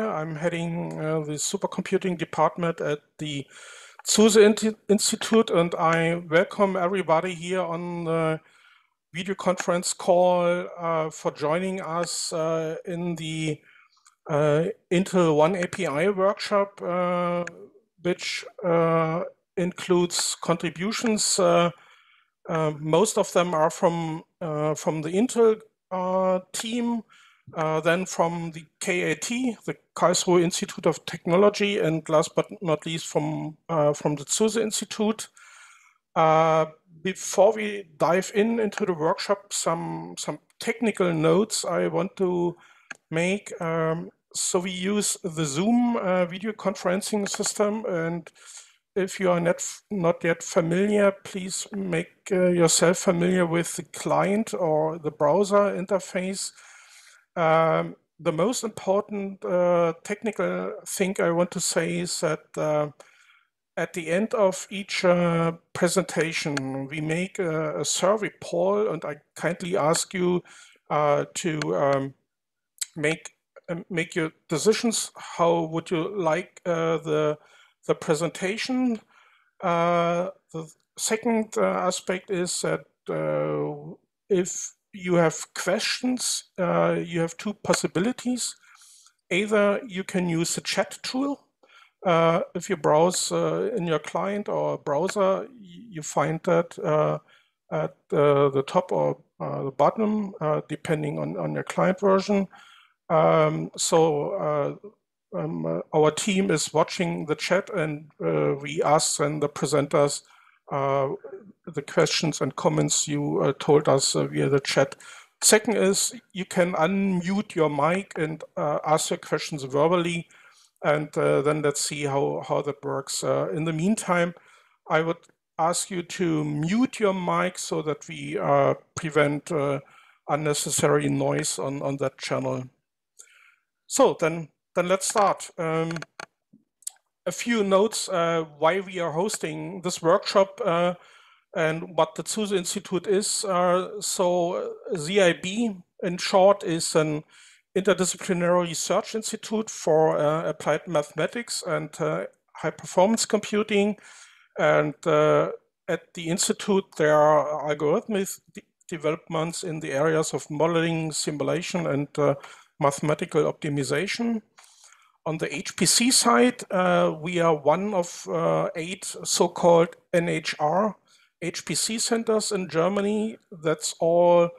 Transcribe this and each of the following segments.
I'm heading uh, the supercomputing department at the Zuse Institute, and I welcome everybody here on the video conference call uh, for joining us uh, in the uh, Intel One API workshop, uh, which uh, includes contributions. most of them are from from the Intel team, then from the KIT, the Karlsruhe Institute of Technology, and last but not least from from the Zuse Institute before we dive in into the workshop, some some technical notes I want to make. Um, so we use the Zoom uh, video conferencing system, and if you are not not yet familiar, please make uh, yourself familiar with the client or the browser interface. Um, the most important uh, technical thing I want to say is that uh, at the end of each uh, presentation, we make a, a, survey poll, and I kindly ask you uh, to um, make um, make your decisions. How would you like uh, the the presentation? Uh, the second aspect is that if you have questions, you have two possibilities. Either you can use the chat tool uh, if you browse uh, in your client or browser, you find that uh, at the top or the bottom, depending on, on your client version. Um, so um, our team is watching the chat and we ask then the presenters the questions and comments you told us via the chat. Second is you can unmute your mic and uh, ask your questions verbally and uh, then let's see how, how that works. Uh, in the meantime, I would ask you to mute your mic so that we uh, prevent uh, unnecessary noise on, on that channel. So then, then let's start. Um, a few notes uh, why we are hosting this workshop uh, and what the Zuse Institute is. so ZIB, in short, is an interdisciplinary research institute for uh, applied mathematics and uh, high performance computing. And uh, at the institute, there are algorithmic de developments in the areas of modeling, simulation, and uh, mathematical optimization. On the HPC side, uh, we are one of uh, eight so-called NHR HPC centers in Germany. That's all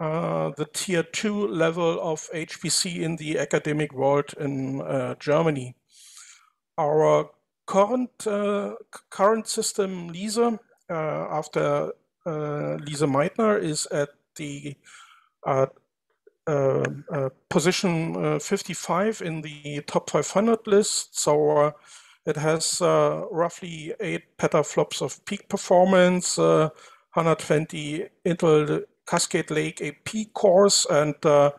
uh, the tier two level of HPC in the academic world in uh, Germany. Our current uh, current system, Lise, uh, after uh, Lise Meitner, is at the uh, um, position 55 in the top 500 list. So it has roughly eight petaflops of peak performance, 120 Intel Cascade Lake AP cores and uh,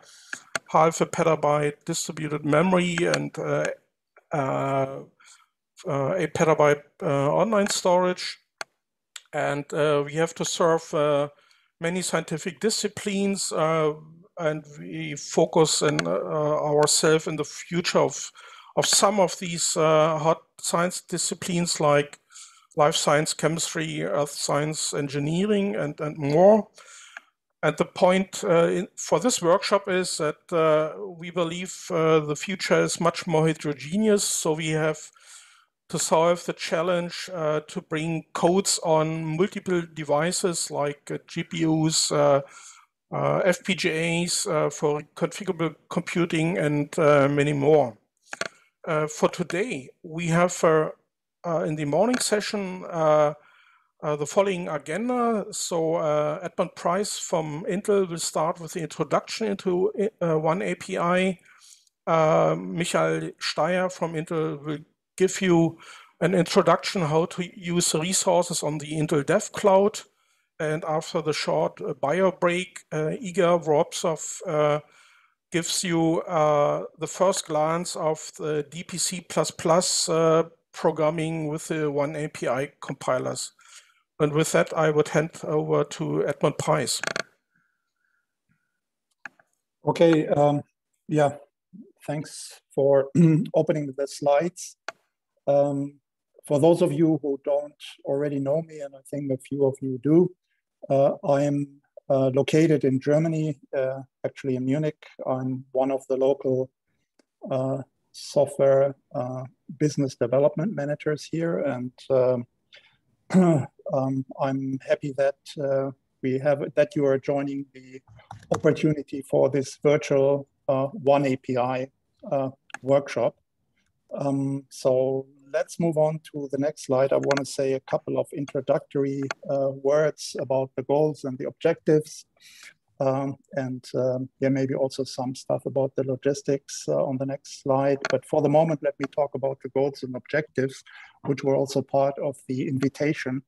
half a petabyte distributed memory and uh, uh, uh a petabyte uh, online storage. And we have to serve many scientific disciplines and we focus in ourselves in the future of of some of these uh, hot science disciplines like life science, chemistry, earth science, engineering, and, and more. And the point uh, in, for this workshop is that uh, we believe uh, the future is much more heterogeneous. So we have to solve the challenge uh, to bring codes on multiple devices like uh, GPUs, uh, FPGAs for configurable computing, and many more. For today, we have in the morning session uh, the following agenda. So uh, Edmund Preiss from Intel will start with the introduction into uh, One API. Uh, Michael Steyer from Intel will give you an introduction how to use resources on the Intel Dev Cloud. And after the short uh, bio break, uh, Igor Vorobtsov uh, gives you the first glance of the DPC++ programming with the One API compilers. And with that, I would hand over to Edmund Preiss. Okay, um, yeah, thanks for opening the slides. Um, for those of you who don't already know me, and I think a few of you do, uh, I am uh, located in Germany, uh, actually in Munich. I'm one of the local uh, software uh, business development managers here, and um, um, I'm happy that uh, we have that you are joining the opportunity for this virtual One API workshop. Um, so let's move on to the next slide. I want to say a couple of introductory uh, words about the goals and the objectives. Um, and um, yeah, maybe also some stuff about the logistics uh, on the next slide. But for the moment, let me talk about the goals and objectives, which were also part of the invitation.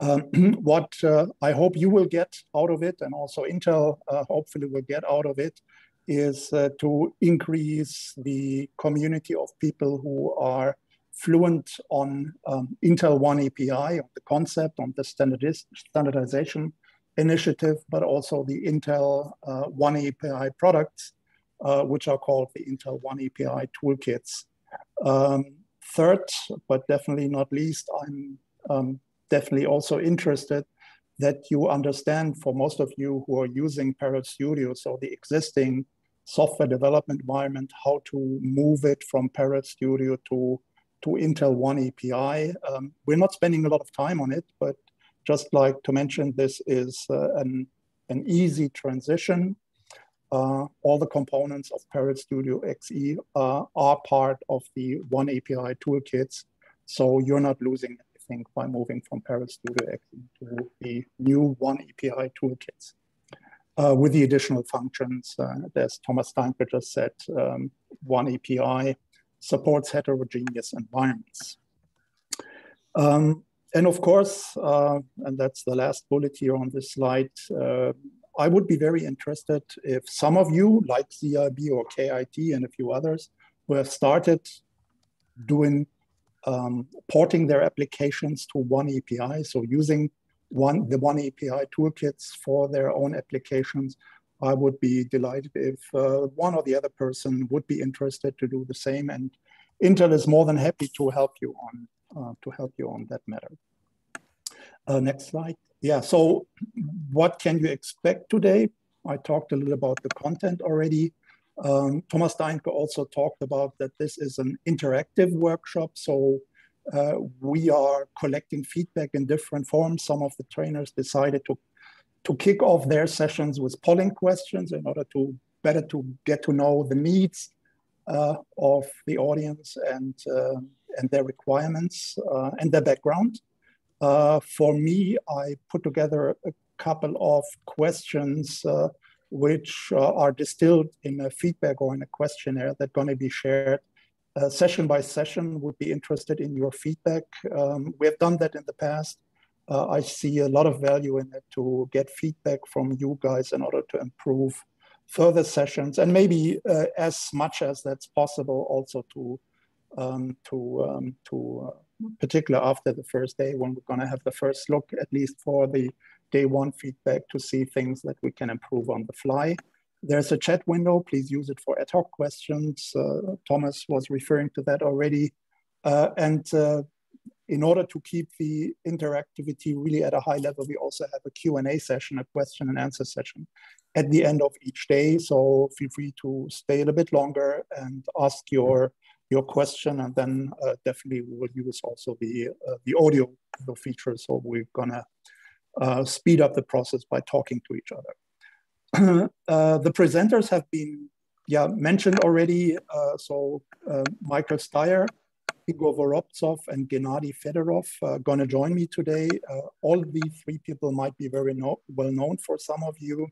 Um, what uh, I hope you will get out of it, and also Intel uh, hopefully will get out of it, is uh, to increase the community of people who are fluent on um, Intel One API, on the concept, on the standardization initiative, but also the Intel uh, One API products, uh, which are called the Intel One API toolkits. Um, third, but definitely not least, I'm um, definitely also interested that you understand for most of you who are using Parallel Studio, so the existing software development environment, how to move it from Parallel Studio to, to Intel One API. Um, we're not spending a lot of time on it, but just like to mention, this is uh, an, an easy transition. Uh, all the components of Parallel Studio XE uh, are part of the One API toolkits, so you're not losing anything by moving from Parallel Studio XE to the new One API toolkits uh, with the additional functions. Uh, as Thomas Steinke just said, um, one API supports heterogeneous environments. Um, and of course, uh, and that's the last bullet here on this slide, uh, I would be very interested if some of you, like ZIB or KIT and a few others, who have started doing um, porting their applications to one API, so using one the one API toolkits for their own applications. I would be delighted if uh, one or the other person would be interested to do the same, and Intel is more than happy to help you on uh, to help you on that matter. Uh, next slide. Yeah. So, what can you expect today? I talked a little about the content already. Um, Thomas Steinke also talked about that this is an interactive workshop. So uh, we are collecting feedback in different forms. Some of the trainers decided to, to kick off their sessions with polling questions in order to better to get to know the needs uh, of the audience and, uh, and their requirements uh, and their background. Uh, for me, I put together a couple of questions which are distilled in a feedback or in a questionnaire that's going to be shared uh, session by session would be interested in your feedback. Um, we have done that in the past. Uh, I see a lot of value in it to get feedback from you guys in order to improve further sessions and maybe uh, as much as that's possible also to um, to um, to uh, particular after the first day when we're going to have the first look at least for the day one feedback to see things that we can improve on the fly. There's a chat window. Please use it for ad hoc questions. Uh, Thomas was referring to that already. Uh, and uh, in order to keep the interactivity really at a high level, we also have a Q&A session, a question and answer session at the end of each day. So feel free to stay a little bit longer and ask your your question, and then uh, definitely we will use also the uh, the audio feature. So we're gonna uh, speed up the process by talking to each other. uh, the presenters have been yeah, mentioned already. Uh, so uh, Michael Steyer, Igor Vorobtsov, and Gennady Fedorov are going to join me today. Uh, all these three people might be very no well known for some of you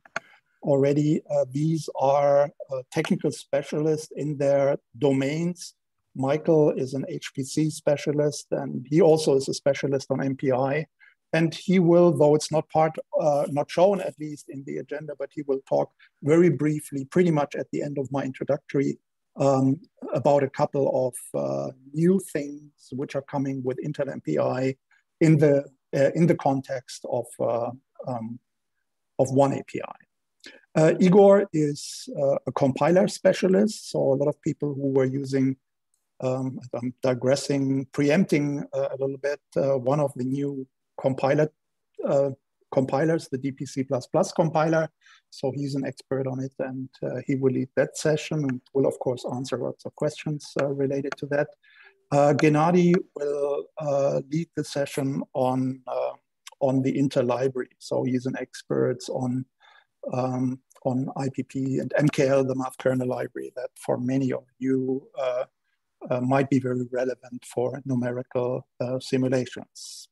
already. Uh, these are technical specialists in their domains. Michael is an HPC specialist, and he also is a specialist on MPI. And he will, though it's not part, uh, not shown at least in the agenda, but he will talk very briefly, pretty much at the end of my introductory, um, about a couple of uh, new things which are coming with Intel MPI in the uh, in the context of uh, um, of one API. Uh, Igor is uh, a compiler specialist, so a lot of people who were using, um, I'm digressing, preempting a little bit, one of the new compiler uh, compilers, the DPC++ compiler. So he's an expert on it and uh, he will lead that session and will of course answer lots of questions related to that. Gennady will lead the session on, on the Intel library. So he's an expert on um, on IPP and MKL, the math kernel library, that for many of you uh, uh, might be very relevant for numerical uh, simulations.